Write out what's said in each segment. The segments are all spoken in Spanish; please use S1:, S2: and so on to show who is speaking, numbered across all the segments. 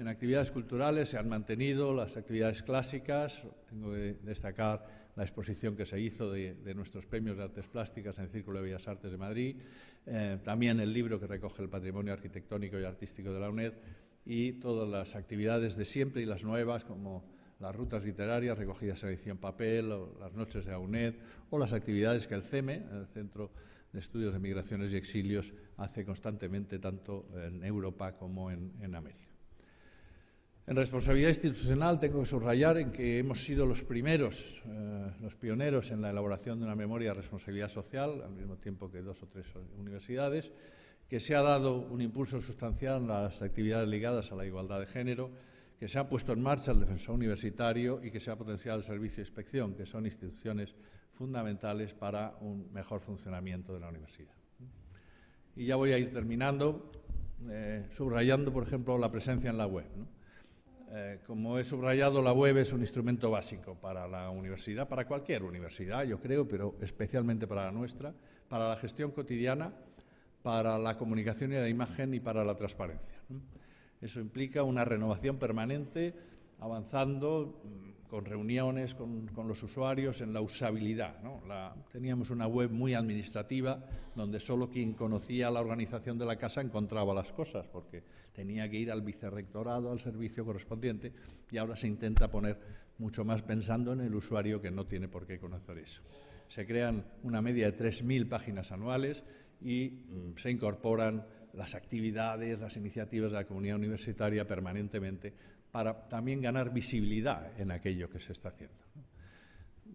S1: En actividades culturales se han mantenido las actividades clásicas. Tengo que destacar la exposición que se hizo de, nuestros premios de artes plásticas en el Círculo de Bellas Artes de Madrid, eh, también el libro que recoge el patrimonio arquitectónico y artístico de la UNED y todas las actividades de siempre y las nuevas, como las rutas literarias recogidas en edición papel, o las noches de la UNED, o las actividades que el CEME, el Centro de Estudios de Migraciones y Exilios, hace constantemente tanto en Europa como en, América. En responsabilidad institucional tengo que subrayar en que hemos sido los primeros, eh, los pioneros en la elaboración de una memoria de responsabilidad social, al mismo tiempo que dos o tres universidades, que se ha dado un impulso sustancial en las actividades ligadas a la igualdad de género, que se ha puesto en marcha el defensor universitario y que se ha potenciado el servicio de inspección, que son instituciones fundamentales para un mejor funcionamiento de la universidad. Y ya voy a ir terminando, eh, subrayando, por ejemplo, la presencia en la web. Eh, como he subrayado, la web es un instrumento básico para la universidad, para cualquier universidad, yo creo, pero especialmente para la nuestra, para la gestión cotidiana para la comunicación y la imagen y para la transparencia. Eso implica una renovación permanente, avanzando mm, con reuniones con, los usuarios en la usabilidad. teníamos una web muy administrativa donde solo quien conocía la organización de la casa encontraba las cosas, porque tenía que ir al vicerrectorado, al servicio correspondiente, y ahora se intenta poner mucho más pensando en el usuario que no tiene por qué conocer eso. Se crean una media de 3.000 páginas anuales y mm, se incorporan las actividades, las iniciativas de la comunidad universitaria permanentemente para también ganar visibilidad en aquello que se está haciendo.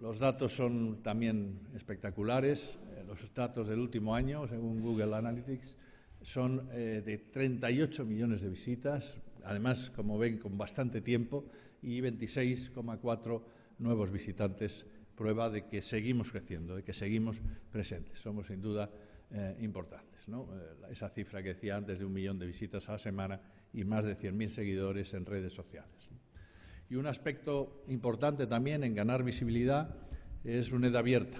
S1: Los datos son también espectaculares. Eh, los datos del último año, según Google Analytics, son eh, de 38 millones de visitas, además, como ven, con bastante tiempo, y 26,4 nuevos visitantes, prueba de que seguimos creciendo, de que seguimos presentes. Somos, sin duda, eh, importantes. Eh, esa cifra que decía antes de un millón de visitas a la semana y más de 100.000 seguidores en redes sociales. Y un aspecto importante también en ganar visibilidad es UNED abierta.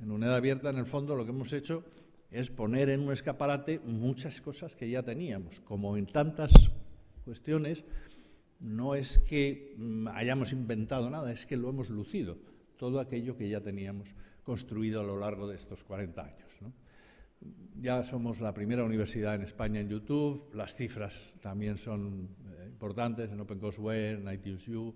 S1: En UNED abierta, en el fondo, lo que hemos hecho es poner en un escaparate muchas cosas que ya teníamos. Como en tantas cuestiones, no es que mm, hayamos inventado nada, es que lo hemos lucido, todo aquello que ya teníamos construido a lo largo de estos 40 años. Ya somos la primera universidad en España en YouTube, las cifras también son eh, importantes en OpenCourseware, en iTunes U,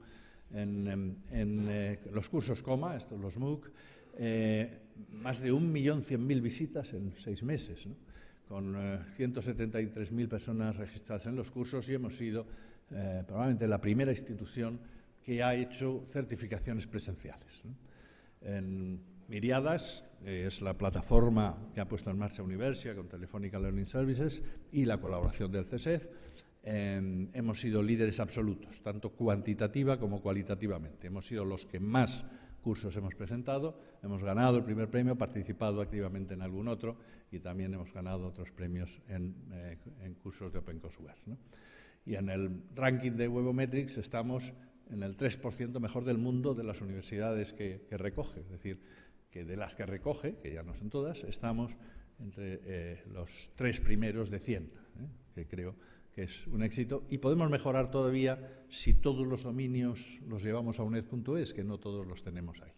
S1: en, eh, los cursos Coma, estos los MOOC, eh, más de 1.100.000 visitas en seis meses, con 173.000 personas registradas en los cursos y hemos sido probablemente la primera institución que ha hecho certificaciones presenciales. En, Miriadas es la plataforma que ha puesto en marcha Universia con Telefónica Learning Services y la colaboración del CSEF. Em, hemos sido líderes absolutos, tanto cuantitativa como cualitativamente. Hemos sido los que más cursos hemos presentado, hemos ganado el primer premio, participado activamente en algún otro y también hemos ganado otros premios en, eh, cursos de OpenCourseware. Y en el ranking de Webometrics estamos en el 3% mejor del mundo de las universidades que, que recoge. Es decir, que de las que recoge, que ya no son todas, estamos entre eh, los tres primeros de 100, ¿eh? que creo que es un éxito. Y podemos mejorar todavía si todos los dominios los llevamos a UNED.es, que no todos los tenemos ahí.